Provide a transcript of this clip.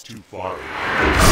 It's too far.